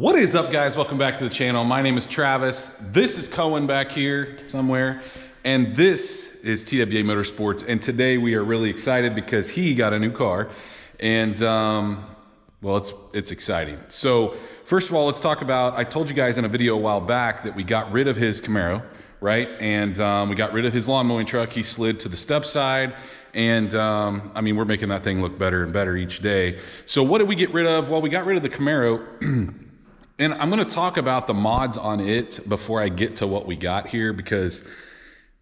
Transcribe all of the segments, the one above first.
What is up, guys? Welcome back to the channel. My name is Travis. This is Cohen back here somewhere. And this is TWA Motorsports. And today we are really excited because he got a new car. And, um, well, it's, it's exciting. So, first of all, let's talk about I told you guys in a video a while back that we got rid of his Camaro, right? And um, we got rid of his lawn mowing truck. He slid to the step side. And um, I mean, we're making that thing look better and better each day. So, what did we get rid of? Well, we got rid of the Camaro. And I'm going to talk about the mods on it before I get to what we got here because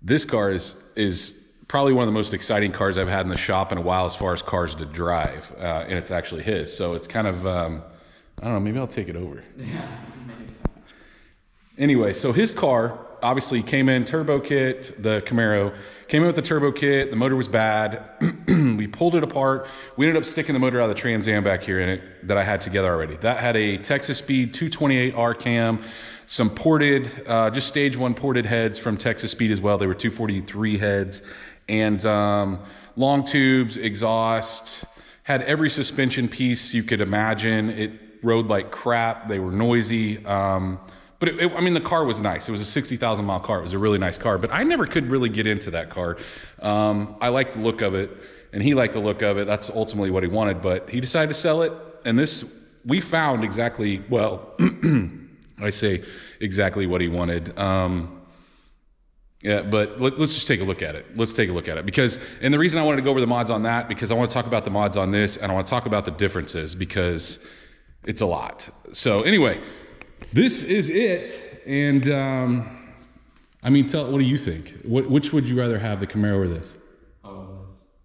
this car is is probably one of the most exciting cars I've had in the shop in a while as far as cars to drive, uh, and it's actually his. So it's kind of um, I don't know. Maybe I'll take it over. Yeah. Anyway, so his car obviously came in turbo kit, the Camaro came in with the turbo kit. The motor was bad. we pulled it apart. We ended up sticking the motor out of the Trans Am back here in it that I had together already. That had a Texas Speed 228R cam, some ported, uh, just stage one ported heads from Texas Speed as well. They were 243 heads and um, long tubes, exhaust, had every suspension piece you could imagine. It rode like crap. They were noisy. Um, but it, it, I mean, the car was nice. It was a 60,000 mile car. It was a really nice car, but I never could really get into that car. Um, I liked the look of it, and he liked the look of it. That's ultimately what he wanted, but he decided to sell it. And this, we found exactly, well, I say exactly what he wanted. Um, yeah, but let, us just take a look at it. Let's take a look at it because, and the reason I wanted to go over the mods on that because I want to talk about the mods on this and I want to talk about the differences because it's a lot. So anyway, this is it. And um, I mean, tell what do you think? What, which would you rather have, the Camaro or this? Oh,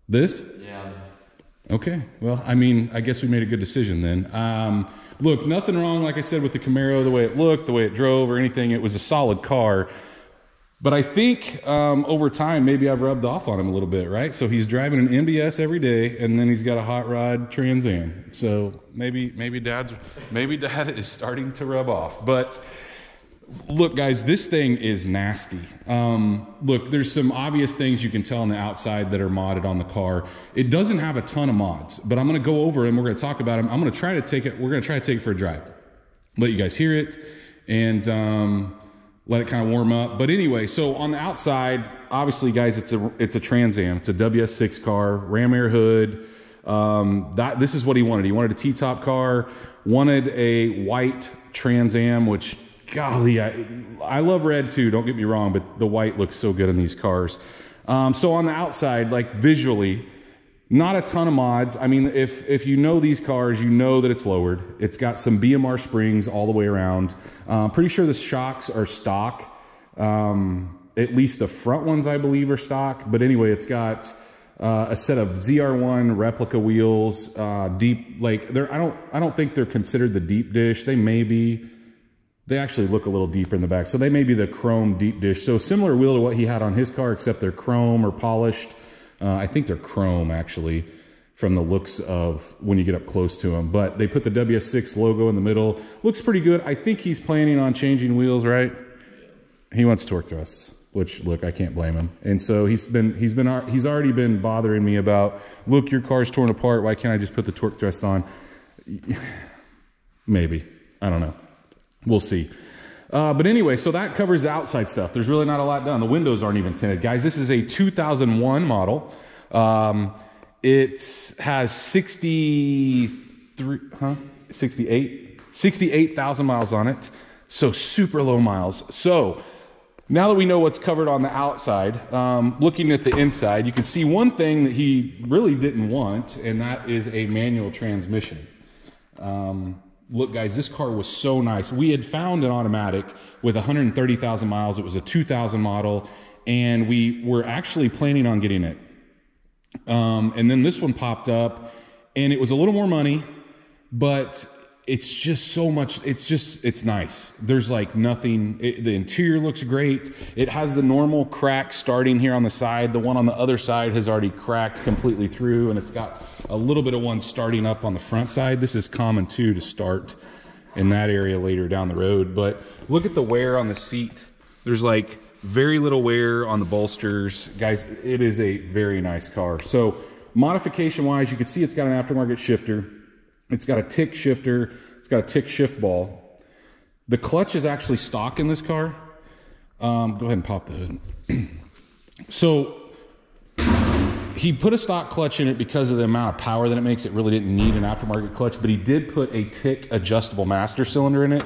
this. Yeah. This. Okay. Well, I mean, I guess we made a good decision then. Um, look, nothing wrong, like I said, with the Camaro, the way it looked, the way it drove, or anything. It was a solid car. But I think um, over time, maybe I've rubbed off on him a little bit, right? So he's driving an MBS every day, and then he's got a hot rod Trans Am. So maybe, maybe dad's, maybe dad is starting to rub off. But look, guys, this thing is nasty. Um, look, there's some obvious things you can tell on the outside that are modded on the car. It doesn't have a ton of mods, but I'm going to go over and we're going to talk about them. I'm going to try to take it. We're going to try to take it for a drive. Let you guys hear it, and. Um, let it kind of warm up. But anyway, so on the outside, obviously, guys, it's a it's a Trans Am. It's a WS6 car, ram air hood. Um, that this is what he wanted. He wanted a T-top car, wanted a white Trans Am, which golly, I, I love red too. Don't get me wrong, but the white looks so good in these cars. Um, so on the outside, like visually, not a ton of mods. I mean, if, if you know these cars, you know that it's lowered. It's got some BMR springs all the way around. Uh, pretty sure the shocks are stock. Um, at least the front ones, I believe, are stock. But anyway, it's got uh, a set of ZR1 replica wheels, uh, deep, like, they're, I don't, I don't think they're considered the deep dish. They may be. They actually look a little deeper in the back. So they may be the chrome deep dish. So similar wheel to what he had on his car, except they're chrome or polished. Uh, I think they're chrome actually from the looks of when you get up close to them. But they put the WS6 logo in the middle. Looks pretty good. I think he's planning on changing wheels, right? He wants torque thrusts, which look, I can't blame him. And so he's been he's been he's already been bothering me about, look, your car's torn apart. Why can't I just put the torque thrust on? Maybe. I don't know. We'll see. Uh, but anyway, so that covers the outside stuff. There's really not a lot done. The windows aren't even tinted. Guys, this is a 2001 model. Um, it has 63, huh? 68? 68,000 miles on it. So super low miles. So now that we know what's covered on the outside, um, looking at the inside, you can see one thing that he really didn't want, and that is a manual transmission. Um, look guys this car was so nice. We had found an automatic with 130,000 miles. It was a 2000 model and we were actually planning on getting it. Um, and then this one popped up and it was a little more money but it's just so much it's just it's nice. There's like nothing it, the interior looks great. It has the normal crack starting here on the side. The one on the other side has already cracked completely through and it's got a little bit of one starting up on the front side. This is common too to start in that area later down the road. But look at the wear on the seat. There's like very little wear on the bolsters. Guys it is a very nice car. So modification wise you can see it's got an aftermarket shifter it's got a tick shifter. It's got a tick shift ball. The clutch is actually stock in this car. Um, go ahead and pop the hood. so he put a stock clutch in it because of the amount of power that it makes. It really didn't need an aftermarket clutch, but he did put a tick adjustable master cylinder in it.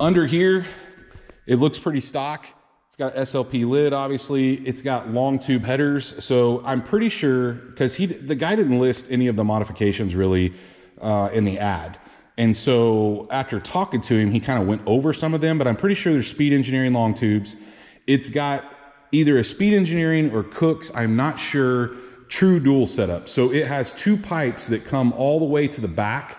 Under here, it looks pretty stock. It's got SLP lid, obviously. It's got long tube headers. So I'm pretty sure because he the guy didn't list any of the modifications really uh, in the ad. And so after talking to him, he kind of went over some of them, but I'm pretty sure there's speed engineering long tubes. It's got either a speed engineering or Kooks, I'm not sure, true dual setup. So it has two pipes that come all the way to the back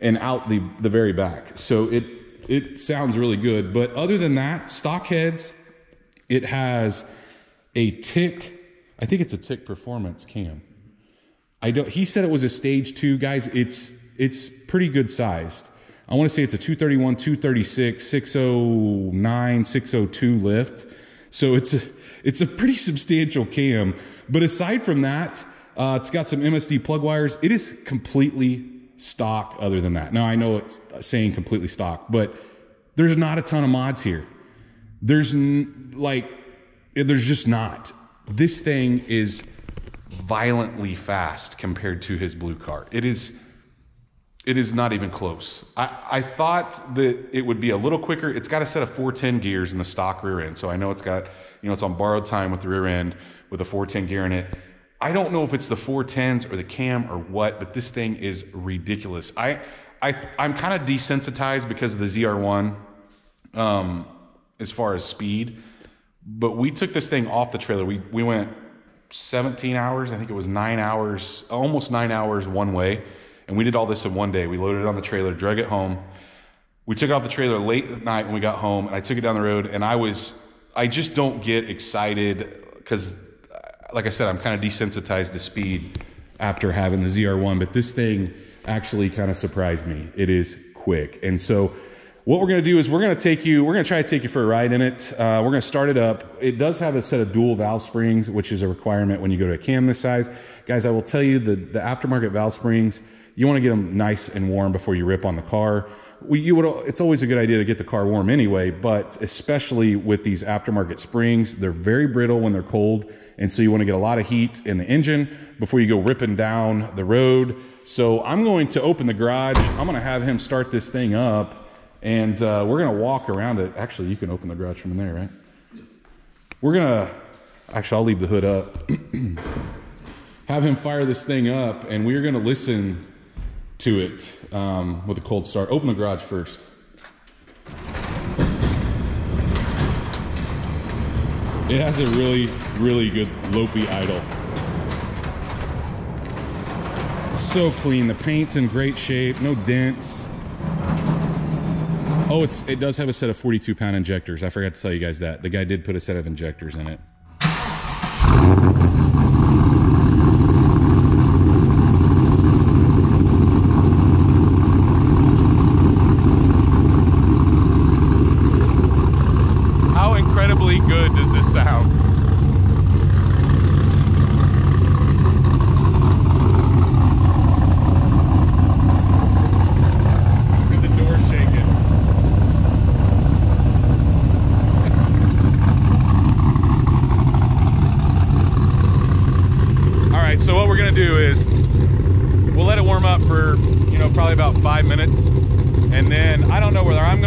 and out the, the very back. So it, it sounds really good. But other than that, stock heads, it has a tick, I think it's a tick performance cam. I don't, he said it was a stage two, guys. It's, it's pretty good sized. I want to say it's a 231, 236, 609, 602 lift. So it's a, it's a pretty substantial cam. But aside from that, uh, it's got some MSD plug wires. It is completely stock other than that. Now I know it's saying completely stock, but there's not a ton of mods here. There's n- like, there's just not. This thing is violently fast compared to his blue car. It is it is not even close. I, I thought that it would be a little quicker. It's got a set of 410 gears in the stock rear end. So I know it's got, you know, it's on borrowed time with the rear end with a 410 gear in it. I don't know if it's the 410s or the cam or what, but this thing is ridiculous. I, I, I'm kind of desensitized because of the ZR1 um, as far as speed. But we took this thing off the trailer. We, we went 17 hours. I think it was nine hours, almost nine hours one way and we did all this in one day. We loaded it on the trailer, drug it home. We took it off the trailer late at night when we got home, and I took it down the road. And I was, I just don't get excited because, like I said, I'm kind of desensitized to speed after having the ZR1. But this thing actually kind of surprised me. It is quick. And so, what we're going to do is we're going to take you, we're going to try to take you for a ride in it. Uh, we're going to start it up. It does have a set of dual valve springs, which is a requirement when you go to a cam this size. Guys, I will tell you the, the aftermarket valve springs you want to get them nice and warm before you rip on the car. We, you would, it's always a good idea to get the car warm anyway, but especially with these aftermarket springs, they're very brittle when they're cold. And so you want to get a lot of heat in the engine before you go ripping down the road. So I'm going to open the garage. I'm going to have him start this thing up and uh, we're going to walk around it. Actually, you can open the garage from there, right? We're going to, actually, I'll leave the hood up. have him fire this thing up and we're going to listen to it um, with a cold start. Open the garage first. It has a really, really good Lopi idle. So clean. The paint's in great shape. No dents. Oh, it's it does have a set of 42 pound injectors. I forgot to tell you guys that. The guy did put a set of injectors in it.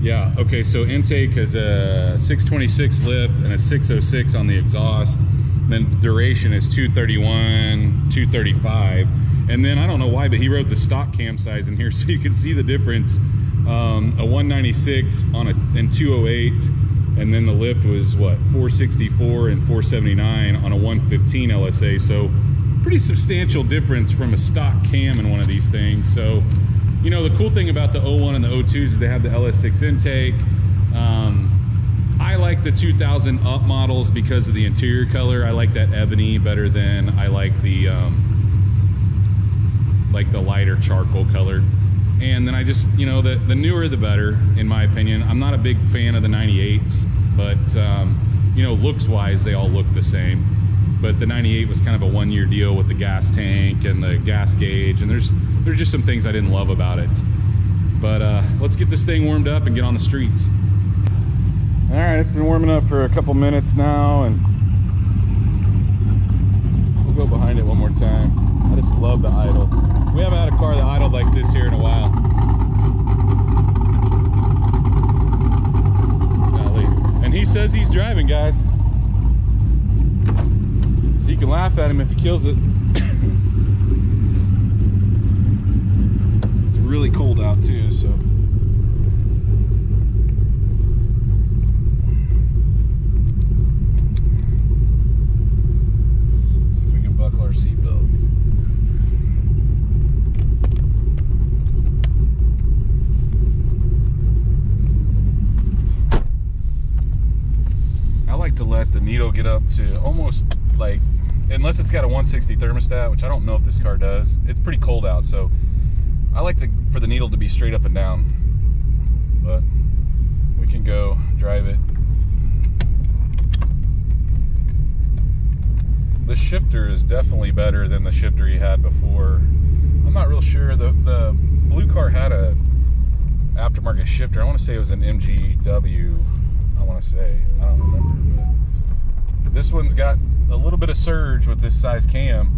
Yeah, okay, so intake has a 626 lift and a 606 on the exhaust. Then duration is 231, 235. And then I don't know why, but he wrote the stock cam size in here so you can see the difference um, a 196 on a and 208 and then the lift was what 464 and 479 on a 115 LSA so pretty substantial difference from a stock cam in one of these things so you know, the cool thing about the 01 and the 02s is they have the LS6 intake. Um, I like the 2000 up models because of the interior color. I like that ebony better than I like the um, like the lighter charcoal color. And then I just, you know, the, the newer the better, in my opinion. I'm not a big fan of the 98s, but, um, you know, looks wise, they all look the same. But the 98 was kind of a one year deal with the gas tank and the gas gauge, and there's, there's just some things I didn't love about it. But uh, let's get this thing warmed up and get on the streets. All right, it's been warming up for a couple minutes now, and we'll go behind it one more time. I just love the idle. We haven't had a car that idled like this here in a while. And he says he's driving, guys. You can laugh at him if he kills it. it's really cold out too, so. To let the needle get up to almost like, unless it's got a 160 thermostat, which I don't know if this car does. It's pretty cold out, so I like to for the needle to be straight up and down. But we can go drive it. The shifter is definitely better than the shifter he had before. I'm not real sure. The the blue car had a aftermarket shifter. I want to say it was an MGW. I want to say. I don't remember, but this one's got a little bit of surge with this size cam.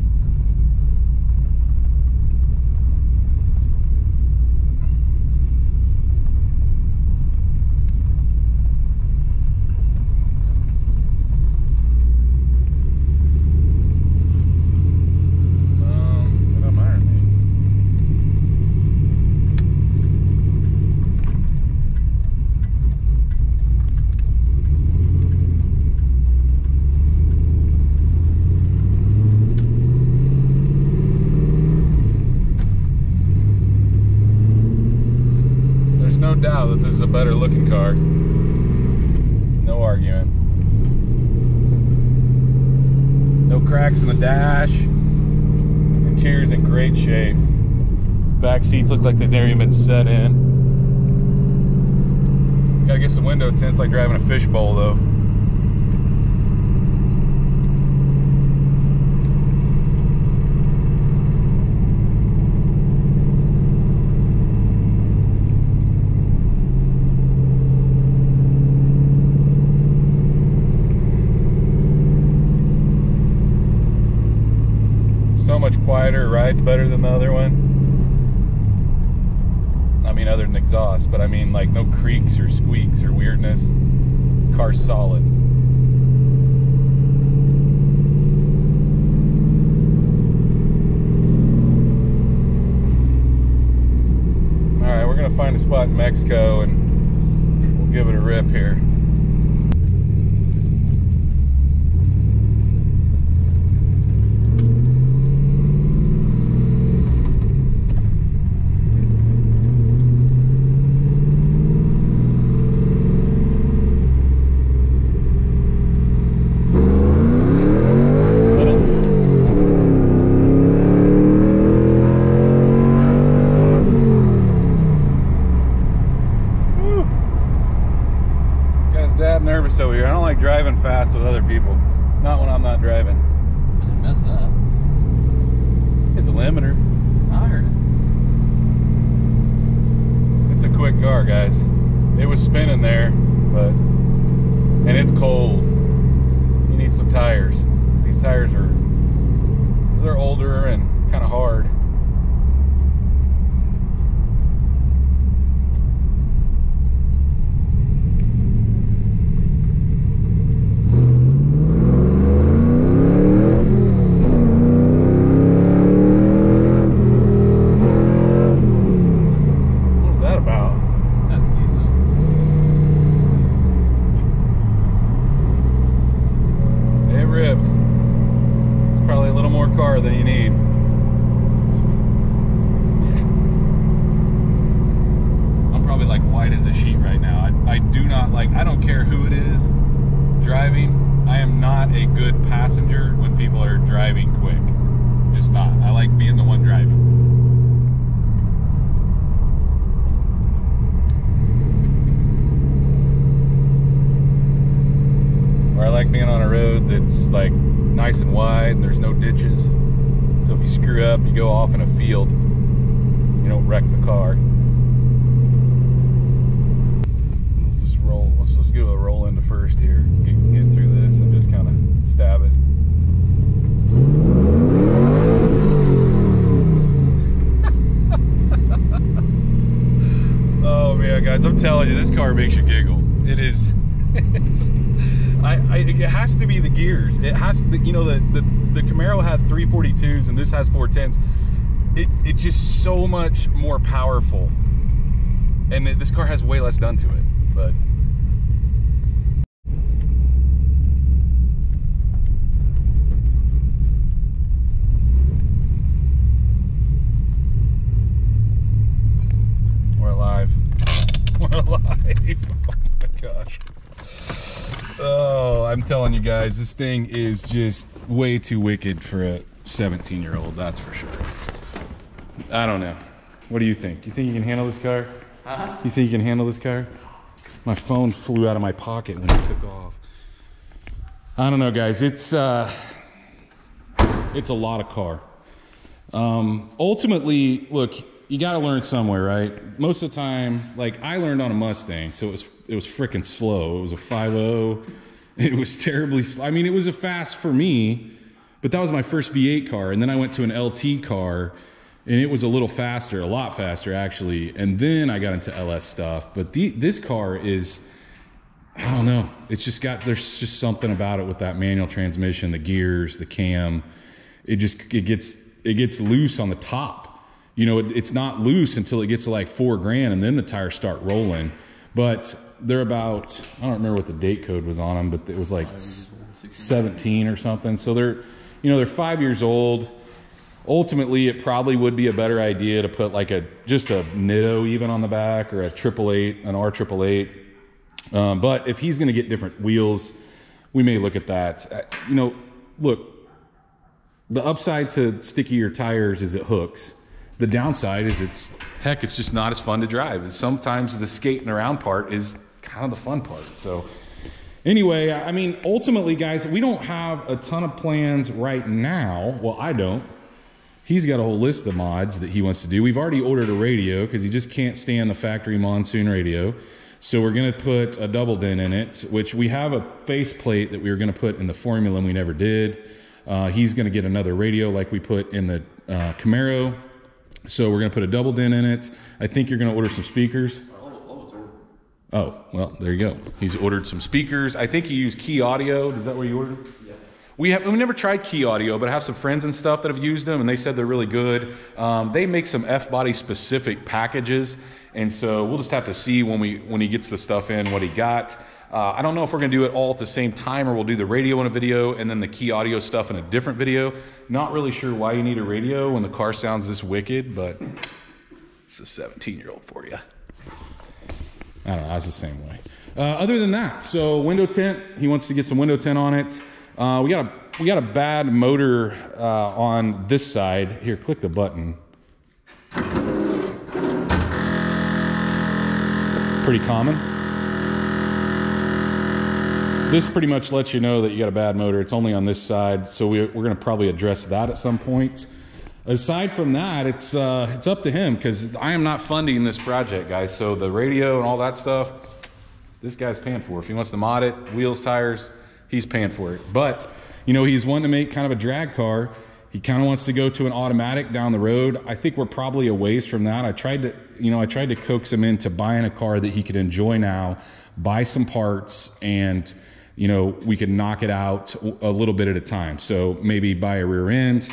Um, it don't matter to me. There's no doubt that this is a better looking car. No argument. No cracks in the dash. Interior's in great shape. Back seats look like they've never even been set in. Gotta get some window tints like driving a fishbowl though. so much quieter, rides better than the other one. I mean, other than exhaust, but I mean, like, no creaks or squeaks or weirdness. Car's solid. All right, we're gonna find a spot in Mexico and we'll give it a rip here. Woo. Got his dad nervous over here. I don't like driving with other people. Not when I'm not driving. I didn't mess up. Hit the limiter. I heard it. It's a quick car, guys. It was spinning there, but and it's cold. You need some tires. These tires are they're older and kind of hard. What was that about? That diesel. It rips. It's probably a little more car than you need. like white as a sheet right now. I, I do not like, I don't care who it is driving. I am not a good passenger when people are driving quick. Just not. I like being the one driving. Or I like being on a road that's like nice and wide and there's no ditches. So if you screw up, you go off in a field. You don't wreck the car. Let's just roll. Let's just give a roll into first here. Get, get through this and just kind of stab it. oh man, guys, I'm telling you, this car makes you giggle. It is. I, I, it has to be the gears. It has to, you know, the, the, the Camaro had 342s and this has 410s. It, it's just so much more powerful. And it, this car has way less done to it, but. We're alive. We're alive. Oh my gosh. I'm telling you guys, this thing is just way too wicked for a 17 year old, that's for sure. I don't know. What do you think? You think you can handle this car? Uh-huh. You think you can handle this car? My phone flew out of my pocket when it took off. I don't know, guys. It's uh, it's a lot of car. Um, ultimately, look, you got to learn somewhere, right? Most of the time, like I learned on a Mustang, so it was it was freaking slow. It was a 5.0. It was terribly slow. I mean, it was a fast for me, but that was my first V8 car, and then I went to an LT car, and it was a little faster, a lot faster actually. And then I got into LS stuff. But the, this car is, I don't know. It's just got there's just something about it with that manual transmission, the gears, the cam. It just it gets it gets loose on the top. You know, it, it's not loose until it gets to like four grand, and then the tires start rolling. But they're about I don't remember what the date code was on them, but it was like 17 or something. So they're you know they're five years old. Ultimately it probably would be a better idea to put like a just a nitto even on the back or a triple eight an r triple eight. Um, but if he's going to get different wheels we may look at that. Uh, you know look the upside to stickier tires is it hooks. The downside is it's heck it's just not as fun to drive. And sometimes the skating around part is kind of the fun part so anyway i mean ultimately guys we don't have a ton of plans right now well i don't he's got a whole list of mods that he wants to do. We've already ordered a radio because he just can't stand the factory monsoon radio. So we're going to put a double DIN in it, which we have a face plate that we were going to put in the Formula and we never did. Uh, he's going to get another radio like we put in the uh, Camaro. So we're going to put a double DIN in it. I think you're going to order some speakers. Oh, oh, it's ordered. Oh, well, there you go. He's ordered some speakers. I think he used Kee Audio. Is that where you ordered? Yeah. We have we never tried Kee Audio, but I have some friends and stuff that have used them, and they said they're really good. Um, they make some F body specific packages, and so we'll just have to see when we when he gets the stuff in what he got. Uh, I don't know if we're gonna do it all at the same time, or we'll do the radio in a video and then the Kee Audio stuff in a different video. Not really sure why you need a radio when the car sounds this wicked, but it's a 17 year old for you. I don't know. I was the same way. Uh, other than that, so window tint. He wants to get some window tint on it. Uh, we got a we got a bad motor uh, on this side. Here, click the button. Pretty common. This pretty much lets you know that you got a bad motor. It's only on this side, so we, we're going to probably address that at some point. Aside from that, it's uh, it's up to him because I am not funding this project, guys. So the radio and all that stuff, this guy's paying for. If he wants to mod it, wheels, tires, he's paying for it. But you know, he's wanting to make kind of a drag car. He kind of wants to go to an automatic down the road. I think we're probably a ways from that. I tried to, you know, I tried to coax him into buying a car that he could enjoy now, buy some parts, and you know, we could knock it out a little bit at a time. So maybe buy a rear end,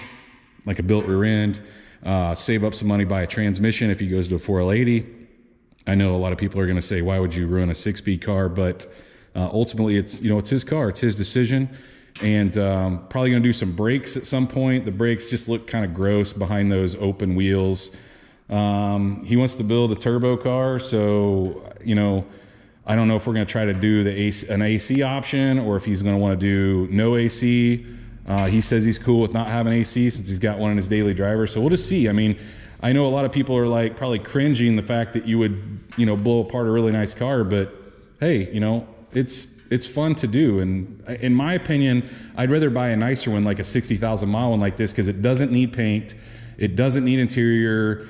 like a built rear end, uh, save up some money, buy a transmission if he goes to a 4L80. I know a lot of people are going to say, why would you ruin a six speed car? But uh, ultimately, it's, you know, it's his car, it's his decision. And um, probably going to do some brakes at some point. The brakes just look kind of gross behind those open wheels. Um, he wants to build a turbo car, so you know, I don't know if we're going to try to do the AC, an AC option or if he's going to want to do no AC. Uh, he says he's cool with not having AC since he's got one in his daily driver. So we'll just see. I mean, I know a lot of people are like probably cringing the fact that you would, you know, blow apart a really nice car, but hey, you know, it's it's fun to do. And in my opinion, I'd rather buy a nicer one, like a sixty thousand mile one like this, because it doesn't need paint, it doesn't need interior.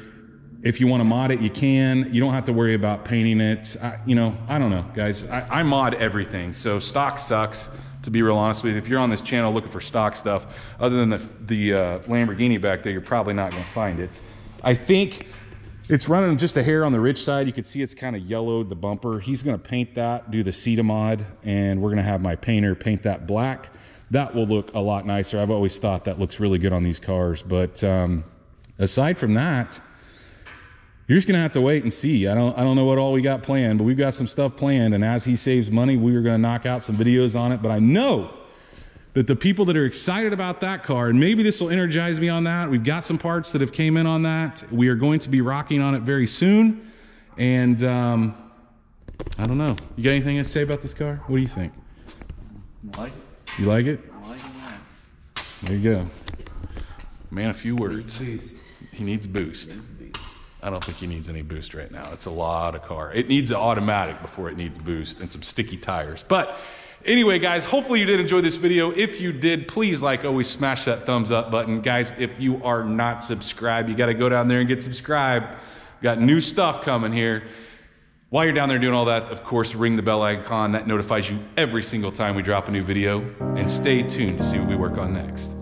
If you want to mod it, you can. You don't have to worry about painting it. I, you know, I don't know, guys. I, I mod everything, so stock sucks. To be real honest with you, if you're on this channel looking for stock stuff, other than the the uh, Lamborghini back there, you're probably not going to find it. I think it's running just a hair on the rich side. You can see it's kind of yellowed the bumper. He's going to paint that, do the CETA mod, and we're going to have my painter paint that black. That will look a lot nicer. I've always thought that looks really good on these cars. But um, aside from that, you're just gonna have to wait and see. I don't I don't know what all we got planned, but we've got some stuff planned. And as he saves money, we are gonna knock out some videos on it. But I know that the people that are excited about that car, and maybe this will energize me on that. We've got some parts that have came in on that. We are going to be rocking on it very soon. And um, I don't know. You got anything to say about this car? What do you think? I like it. You like it? I like it. There you go. Man, a few words. He needs boost. I don't think he needs any boost right now. It's a lot of car. It needs an automatic before it needs boost and some sticky tires. But anyway, guys, hopefully you did enjoy this video. If you did, please, like always, smash that thumbs up button. Guys, if you are not subscribed, you got to go down there and get subscribed. Got new stuff coming here. While you're down there doing all that, of course, ring the bell icon. That notifies you every single time we drop a new video. And stay tuned to see what we work on next.